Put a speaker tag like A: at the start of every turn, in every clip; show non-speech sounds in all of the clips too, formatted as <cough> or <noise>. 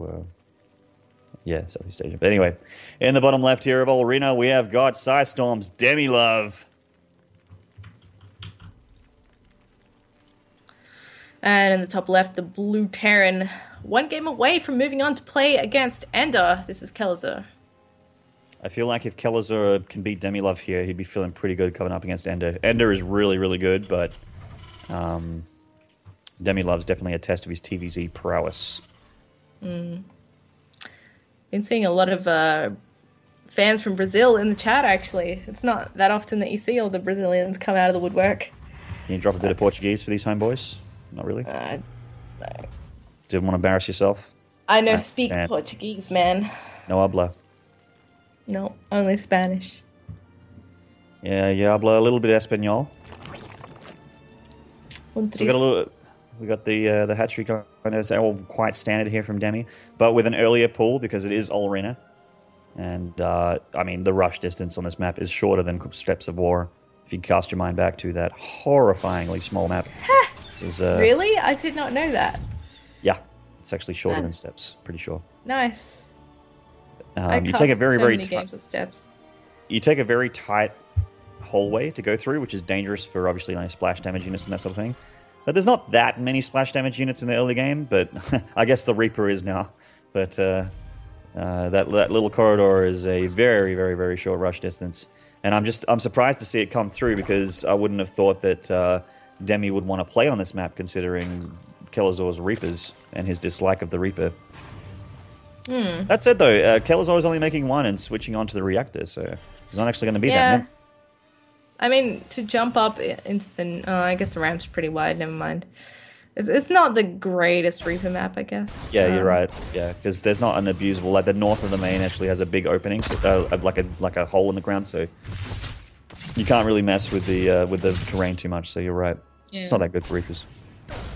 A: uh, yeah, Southeast Asia. But anyway, in the bottom left here of Ulrena, we have got Psystorm's Demi Love.
B: And in the top left, the Blue Terran. One game away from moving on to play against Ender. This is Kelazhur.
A: I feel like if Kelazhur can beat Demi Love here, he'd be feeling pretty good coming up against Ender. Ender is really, really good, but um, Demi Love's definitely a test of his TVZ prowess.
B: Mm. Been seeing a lot of uh, fans from Brazil in the chat. Actually, it's not that often that you see all the Brazilians come out of the woodwork.
A: Can you drop a bit of Portuguese for these homeboys? Not really. Uh, no. Didn't want to embarrass yourself.
B: I know speak stand. Portuguese, man.
A: No habla.
B: No, only Spanish.
A: Yeah, you habla a little bit Espanol. we got a little. We got the uh, the hatchery kind of all quite standard here from Demi, but with an earlier pull because it is Ulrena, and uh, I mean the rush distance on this map is shorter than Steppes of War. If you cast your mind back to that horrifyingly small map.
B: this is uh, really I did not know that.
A: Yeah, it's actually shorter Man. than Steppes. Pretty sure.
B: Nice.
A: Um, you take a very
B: so
A: very
B: many games with Steppes.
A: You take a very tight hallway to go through, which is dangerous for obviously like splash damage units and that sort of thing. But there's not that many splash damage units in the early game, but <laughs> I guess the Reaper is now. But uh, uh, that that little corridor is a very, very, very short rush distance, and I'm just I'm surprised to see it come through because I wouldn't have thought that uh, Demi would want to play on this map considering Kelazhur's Reapers and his dislike of the Reaper.
B: Hmm.
A: That said, though, uh, Kelazhur is only making one and switching on to the reactor, so he's not actually going to be
B: yeah.
A: that many.
B: I mean, to jump up into the. Oh, I guess the ramp's pretty wide. Never mind. It's, it's not the greatest Reaper map, I guess.
A: Yeah, um, you're right. Yeah, because there's not an abusable. Like the north of the main actually has a big opening, so, uh, like a like a hole in the ground, so you can't really mess with the uh, with the terrain too much. So you're right. Yeah. It's not that good for Reapers.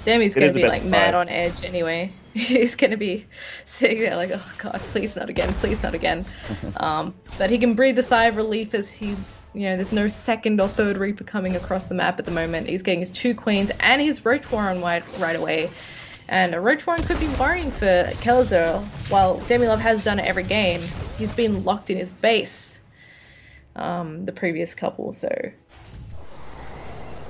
B: Demi's gonna be like mad on edge anyway. <laughs> He's gonna be sitting there like, oh god, please not again, please not again. <laughs> um, but he can breathe a sigh of relief as he's you know, there's no second or third Reaper coming across the map at the moment. He's getting his two Queens and his Roach Warren right, right away. And a Roach Warren could be worrying for Kelazhur. While Demi Demilove has done it every game, he's been locked in his base um, the previous couple, so...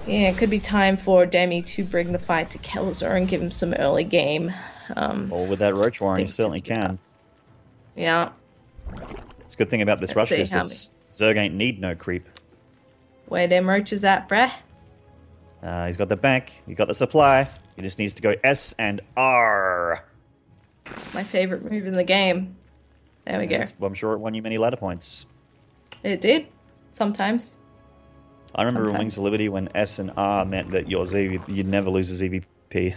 B: Yeah, it could be time for Demi to bring the fight to Kelazhur and give him some early game. Um,
A: well, with that Roach Warren, you certainly can.
B: Yeah.
A: It's a good thing about this Let's rush distance. Zerg ain't need no creep.
B: Where them roaches at, bruh?
A: Uh, he's got the bank. He got the supply. He just needs to go S and R.
B: My favorite move in the game. There we go.
A: Well, I'm sure it won you many ladder points.
B: It did. Sometimes.
A: I remember Sometimes. in Wings of Liberty when S and R meant that your Z you'd never lose a ZVP.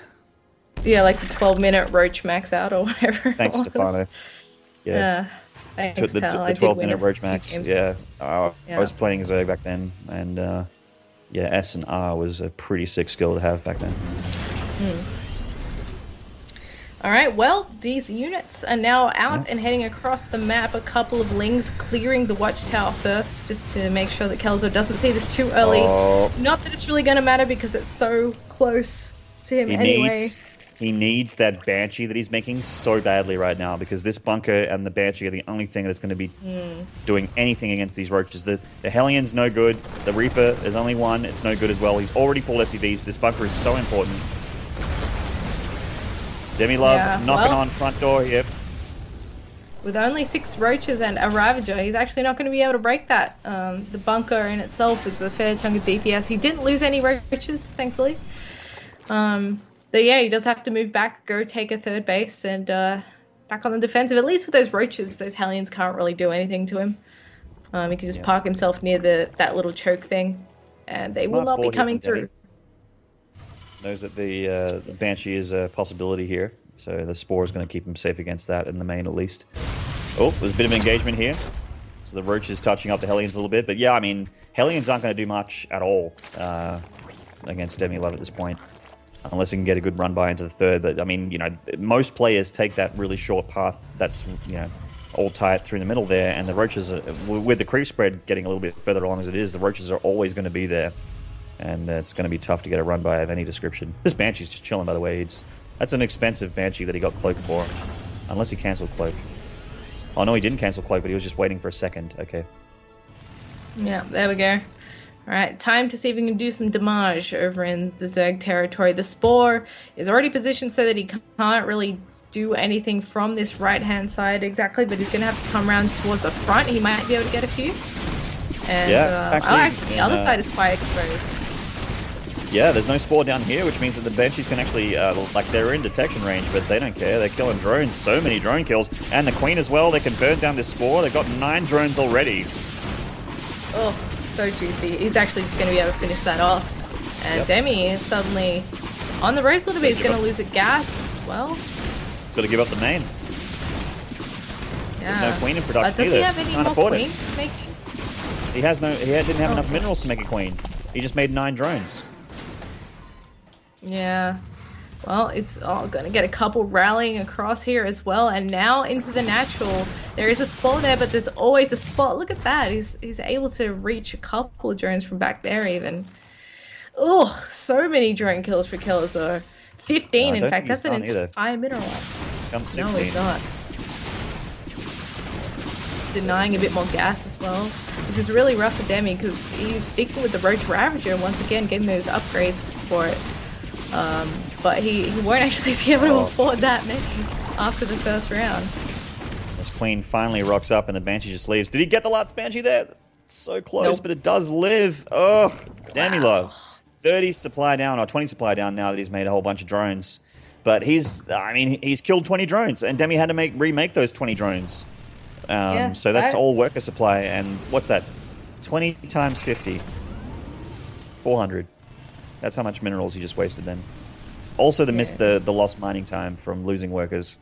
B: Yeah, like the 12 minute roach max out or <laughs> whatever.
A: Thanks, Stefano.
B: Yeah. yeah. Thanks,
A: the, the, the 12 minute Roach Max. Yeah. Uh, yeah. I was playing Zerg back then, and uh, yeah, S and R was a pretty sick skill to have back then.
B: Mm. All right, well, these units are now out yeah. and heading across the map. A couple of Lings clearing the watchtower first, just to make sure that Kelazur doesn't see this too early. Oh. Not that it's really going to matter because it's so close to him
A: he
B: anyway.
A: Needs, he needs that Banshee that he's making so badly right now because this bunker and the Banshee are the only thing that's going to be mm. doing anything against these roaches. The, the Hellion's no good. The Reaper, there's only one. It's no good as well. He's already pulled SCVs. This bunker is so important. Demi Love yeah, knocking well, on front door. Yep.
B: With only six roaches and a Ravager, he's actually not going to be able to break that. Um, the bunker in itself is a fair chunk of DPS. He didn't lose any roaches, thankfully. Um, but yeah, he does have to move back, go take a third base, and uh, back on the defensive. At least with those roaches, those Hellions can't really do anything to him. Um, he can just yeah. park himself near the that little choke thing, and they will not be coming through.
A: Knows that the, uh, the Banshee is a possibility here, so the Spore is going to keep him safe against that in the main at least. Oh, there's a bit of engagement here. So the Roach is touching up the Hellions a little bit, but yeah, I mean, Hellions aren't going to do much at all uh, against Demi Love at this point unless he can get a good run by into the third. But I mean, you know, most players take that really short path that's you know all tight through the middle there, and the roaches are, with the creep spread getting a little bit further along as it is, the roaches are always going to be there, and it's going to be tough to get a run by of any description. This banshee's just chilling, by the way. It's that's an expensive banshee that he got cloak for. Unless he cancelled Cloak. Oh no, he didn't cancel Cloak, but he was just waiting for a second. Okay.
B: Yeah, there we go. Alright, time to see if we can do some damage over in the Zerg territory. The Spore is already positioned so that he can't really do anything from this right-hand side exactly, but he's going to have to come around towards the front. He might be able to get a few. And,
A: yeah,
B: uh,
A: actually,
B: oh, actually, the other
A: uh,
B: side is quite exposed.
A: Yeah, there's no Spore down here, which means that the Banshees can actually, uh, like, they're in detection range, but they don't care. They're killing drones. So many drone kills. And the Queen as well. They can burn down this Spore. They've got nine drones already.
B: Oh, so juicy. He's actually just going to be able to finish that off. And yep. Demi is suddenly on the ropes a little bit. He's going to lose a gas as well.
A: He's got to give up the main. Yeah. There's no queen in production
B: uh, does
A: either.
B: he have any
A: Can't
B: more queens making?
A: He has no. He didn't have oh. enough minerals to make a queen. He just made nine drones.
B: Yeah. Well, it's all going to get a couple rallying across here as well. And now into the natural. There is a spot there, but there's always a spot. Look at that. He's, he's able to reach a couple of drones from back there even. Oh, so many drone kills for Kelazhur. 15, no, in fact. That's an entire mineral.
A: I'm 16.
B: No, he's not. Denying a bit more gas as well, which is really rough for Demi because he's sticking with the Roach Ravager and once again, getting those upgrades for it. Um, but he, he won't actually be able to oh. afford that many after the first round.
A: This Queen finally rocks up and the Banshee just leaves. Did he get the last Banshee there? so close, nope. but it does live. Ugh, Demi wow. 30 supply down, or 20 supply down now that he's made a whole bunch of drones. But he's, I mean, he's killed 20 drones, and Demi had to make remake those 20 drones. Um, yeah, so that's all worker supply, and what's that? 20 times 50. 400. That's how much minerals you just wasted then. Also, the yeah, missed the the lost mining time from losing workers.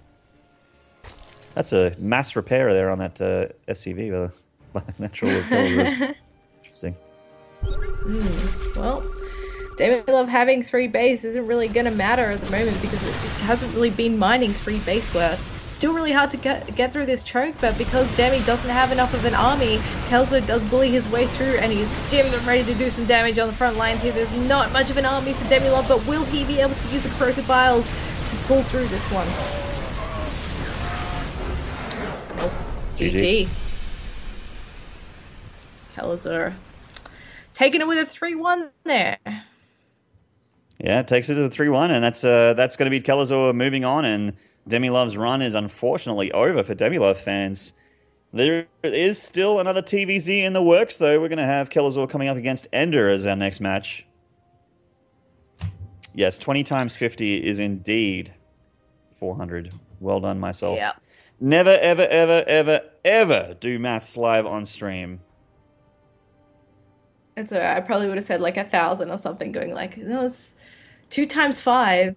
A: That's a mass repair there on that uh, SCV by, <laughs> by natural <laughs> Interesting.
B: Mm, well, David Love having three base isn't really going to matter at the moment because it hasn't really been mining three base worth. Still really hard to get, get through this choke, but because Demi doesn't have enough of an army, Kelzo does bully his way through and he's stimmed and ready to do some damage on the front lines here. There's not much of an army for Demi Love, but will he be able to use the Corrosive Biles to pull through this one? GG. Kelazhur taking it with a 3-1 there.
A: Yeah, takes it to the three one, and that's uh, that's going to be Kelazhur moving on, and Demilove's run is unfortunately over for Demilove fans. There is still another TVZ in the works, though. We're going to have Kelazhur coming up against Ender as our next match. Yes, 20 times 50 is indeed 400. Well done, myself.
B: Yeah.
A: Never, ever, ever, ever, ever do maths live on stream.
B: It's alright. I probably would have said like a thousand or something, going like, no, it's two times five.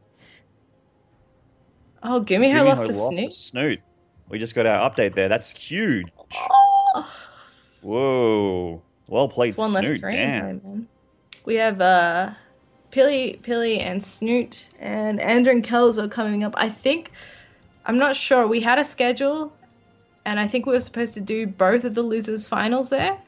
B: Oh, me her lost, to, lost snoot.
A: snoot. We just got our update there. That's huge.
B: Oh. <sighs>
A: Whoa. Well played, one Snoot. Less Damn.
B: we have uh, Pilly, Pilly, and Snoot, and Andrew and Kells are coming up. I think, I'm not sure. We had a schedule, and I think we were supposed to do both of the losers' finals there.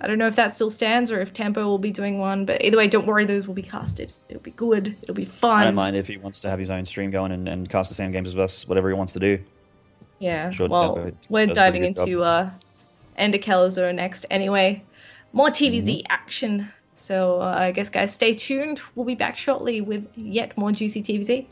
B: I don't know if that still stands or if Tempo will be doing one, but either way, don't worry, those will be casted. It'll be good. It'll be fun.
A: I don't mind if he wants to have his own stream going and, and cast the same games as us, whatever he wants to do.
B: Yeah, sure well, Tempo we're diving into uh, Ender Kelazhur next anyway. More TVZ mm-hmm. action. So uh, I guess, guys, stay tuned. We'll be back shortly with yet more juicy TVZ.